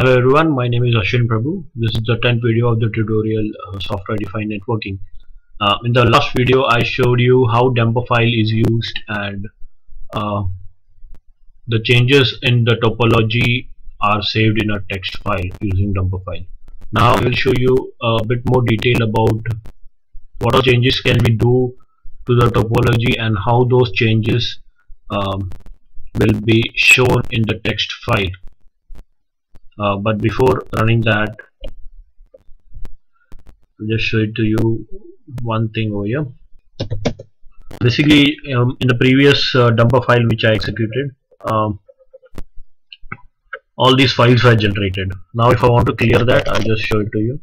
Hello everyone, my name is Ashwin Prabhu. This is the 10th video of the tutorial uh, software defined networking. Uh, in the last video I showed you how dumper file is used and uh, the changes in the topology are saved in a text file using dumper file. Now I will show you a bit more detail about what changes can we do to the topology and how those changes um, will be shown in the text file uh, but before running that I'll just show it to you one thing over here. Basically um, in the previous uh, dumper file which I executed um, all these files were generated. Now if I want to clear that I'll just show it to you.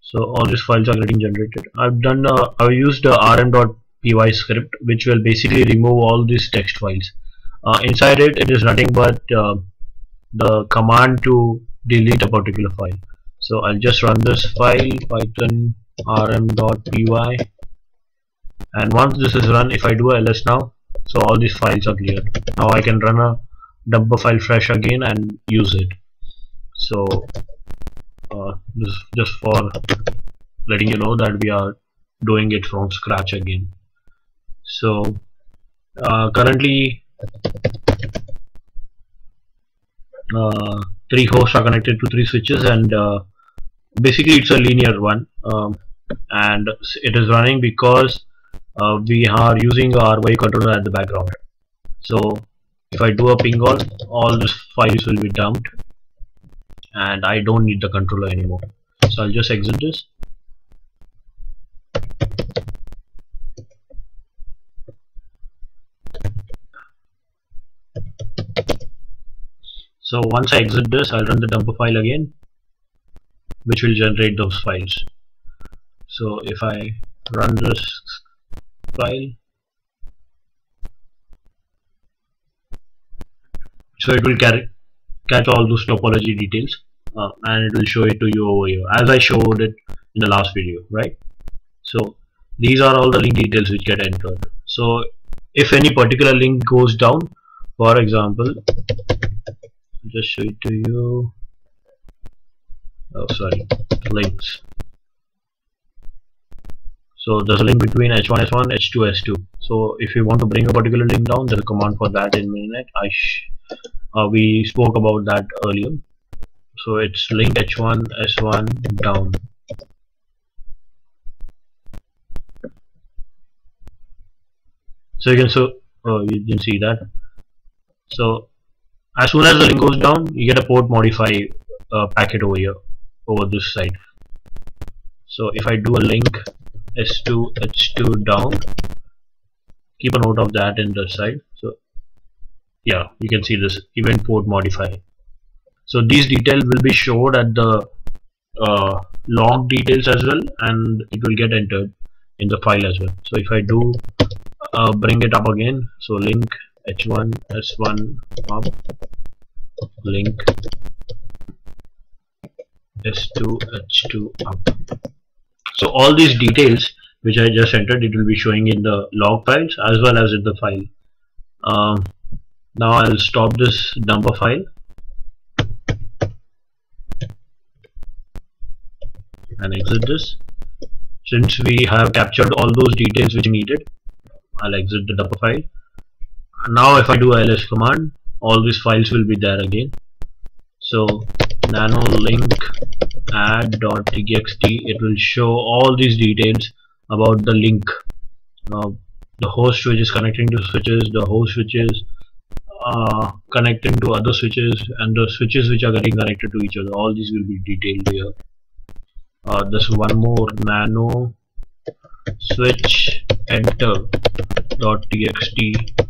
So all these files are getting generated. I've done uh, I've used the rm.py script which will basically remove all these text files. Uh, inside it it is nothing but uh, the command to delete a particular file. So I'll just run this file python rm.py and once this is run if I do ls now so all these files are cleared now I can run a dumper file fresh again and use it. So uh, this just for letting you know that we are doing it from scratch again. So uh, currently three hosts are connected to three switches and uh, basically it's a linear one. Um, and it is running because uh, we are using our wave controller at the background. So if I do a ping all all these files will be dumped and I don't need the controller anymore. So I'll just exit this so once I exit this I'll run the dumper file again which will generate those files. So if I run this file so it will carry catch all those topology details uh, and it will show it to you over here as I showed it in the last video right? So these are all the link details which get entered. So if any particular link goes down for example just show it to you. Oh sorry links. So there's a link between h1 s1 h2 s2 so if you want to bring a particular link down there's a command for that in Mininet. I uh, we spoke about that earlier. So it's link h1 s1 down. So you can so oh, you can see that. So as soon as the link goes down you get a port modify uh, packet over here over this side. So if I do a link s2 h2 down keep a note of that in the side. So yeah you can see this event port modify. So these details will be showed at the uh, log details as well and it will get entered in the file as well. So if I do uh, bring it up again so link h1 s1 up link. S2 h2 up so all these details which I just entered it will be showing in the log files as well as in the file. Uh, now I'll stop this dumper file. And exit this. Since we have captured all those details which needed I'll exit the dumper file now if I do ls command all these files will be there again. So nano link add.txt it will show all these details about the link. Uh, the host which is connecting to switches the host switches uh, connecting to other switches and the switches which are getting connected to each other all these will be detailed here. Uh, there's one more nano switch enter dot txt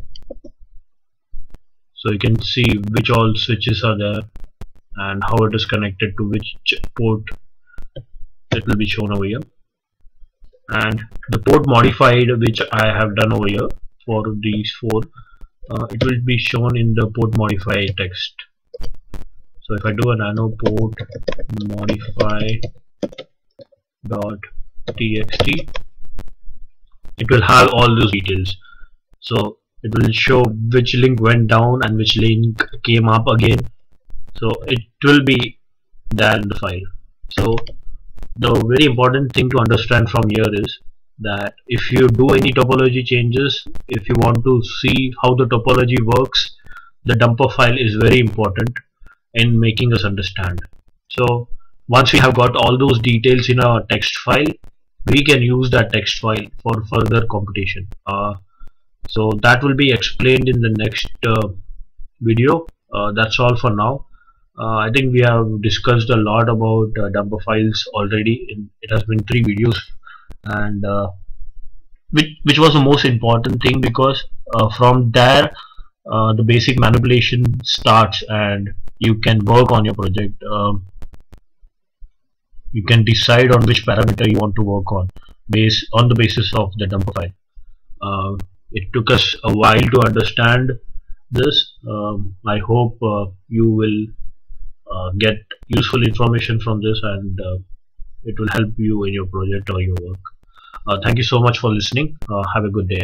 so you can see which all switches are there and how it is connected to which port it will be shown over here. And the port modified which I have done over here for these four uh, it will be shown in the port modify text. So if I do a nano port modify dot txt it will have all those details. So it will show which link went down and which link came up again. So it will be there in the file. So the very important thing to understand from here is that if you do any topology changes if you want to see how the topology works the dumper file is very important in making us understand. So once we have got all those details in our text file we can use that text file for further computation. Uh, so that will be explained in the next uh, video. Uh, that's all for now. Uh, I think we have discussed a lot about uh, dumper files already in, it has been three videos. And uh, which, which was the most important thing because from there the basic manipulation starts and you can work on your project. Um, you can decide on which parameter you want to work on based on the basis of the dumper file. Uh, it took us a while to understand this. Um, I hope uh, you will uh, get useful information from this and uh, it will help you in your project or your work. Thank you so much for listening. Have a good day